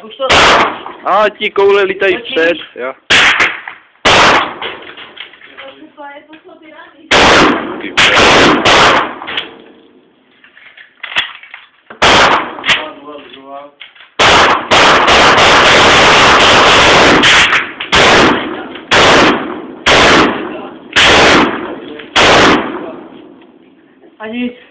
Tak už to... A ti koule lítají před, jo. Ty A.